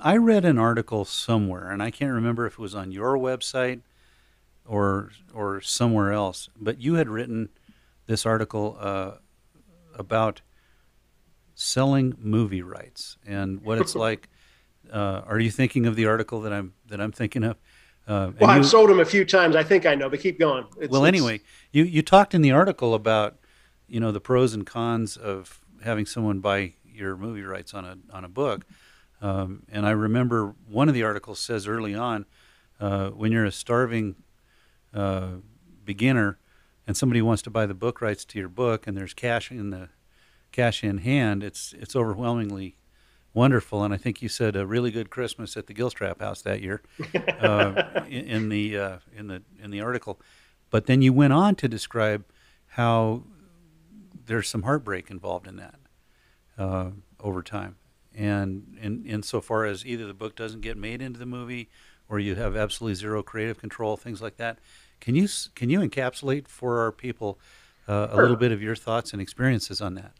I read an article somewhere, and I can't remember if it was on your website or or somewhere else, but you had written this article uh, about selling movie rights and what it's like. Uh, are you thinking of the article that I'm that I'm thinking of? Uh, well, I've sold them a few times. I think I know, but keep going. It's, well, it's, anyway, you you talked in the article about you know the pros and cons of having someone buy your movie rights on a on a book, um, and I remember one of the articles says early on, uh, when you're a starving uh, beginner and somebody wants to buy the book rights to your book and there's cash in the cash in hand, it's it's overwhelmingly wonderful. And I think you said a really good Christmas at the Gilstrap House that year uh, in, in, the uh, in the in the article. But then you went on to describe how there's some heartbreak involved in that uh, over time, and in insofar as either the book doesn't get made into the movie or you have absolutely zero creative control, things like that. Can you can you encapsulate for our people uh, a little bit of your thoughts and experiences on that?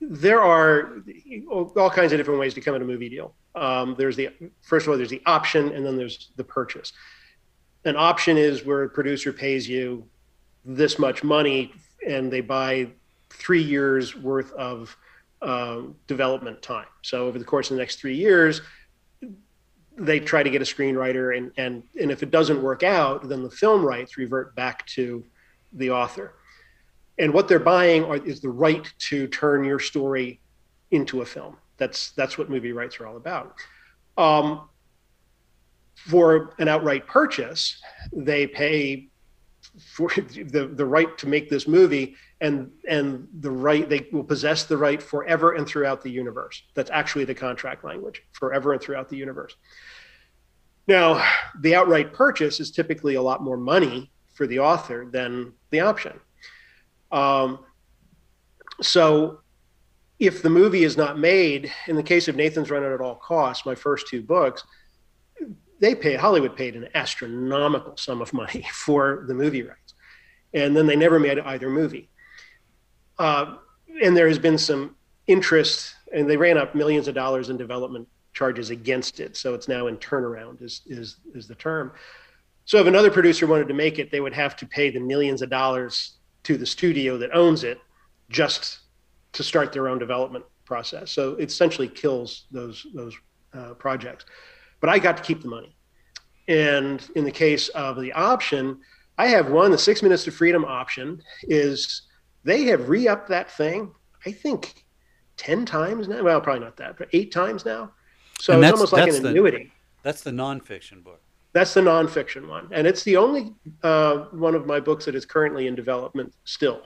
There are all kinds of different ways to come at a movie deal. Um, there's the first of all, there's the option, and then there's the purchase. An option is where a producer pays you this much money, and they buy three years worth of um, development time. So over the course of the next three years, they try to get a screenwriter and and and if it doesn't work out then the film rights revert back to the author. And what they're buying are, is the right to turn your story into a film. That's that's what movie rights are all about. Um, for an outright purchase they pay for the, the right to make this movie and and the right they will possess the right forever and throughout the universe. That's actually the contract language forever and throughout the universe. Now the outright purchase is typically a lot more money for the author than the option. Um, so if the movie is not made in the case of nathan's run at all costs my first two books they paid hollywood paid an astronomical sum of money for the movie rights. And then they never made either movie uh, and there has been some interest, and they ran up millions of dollars in development charges against it. So it's now in turnaround is is is the term. So if another producer wanted to make it, they would have to pay the millions of dollars to the studio that owns it just to start their own development process. So it essentially kills those those uh, projects. But I got to keep the money. And in the case of the option, I have one. The six minutes to freedom option is they have re-upped that thing, I think, 10 times now. Well, probably not that, but eight times now. So and it's almost like an annuity. That's the nonfiction book. That's the nonfiction one. And it's the only uh, one of my books that is currently in development still.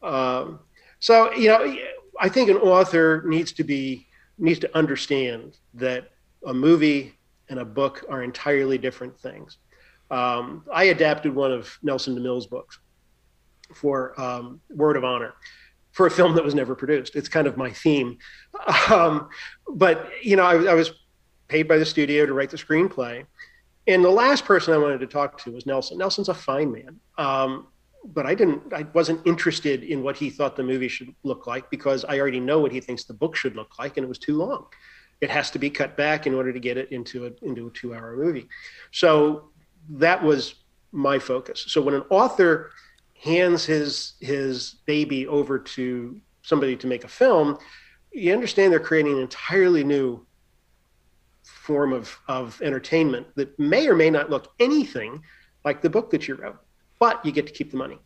Um, so, you know, I think an author needs to be, needs to understand that a movie and a book are entirely different things. Um, I adapted one of Nelson DeMille's books for um, Word of Honor for a film that was never produced. It's kind of my theme. Um, but, you know, I, I, was paid by the studio to write the screenplay. And the last person I wanted to talk to was Nelson. Nelson's a fine man. Um, but I didn't, I wasn't interested in what he thought the movie should look like because I already know what he thinks the book should look like and it was too long. It has to be cut back in order to get it into a, into a two hour movie. So that was my focus. So when an author hands his his baby over to somebody to make a film, you understand they're creating an entirely new form of, of entertainment that may or may not look anything like the book that you wrote, but you get to keep the money.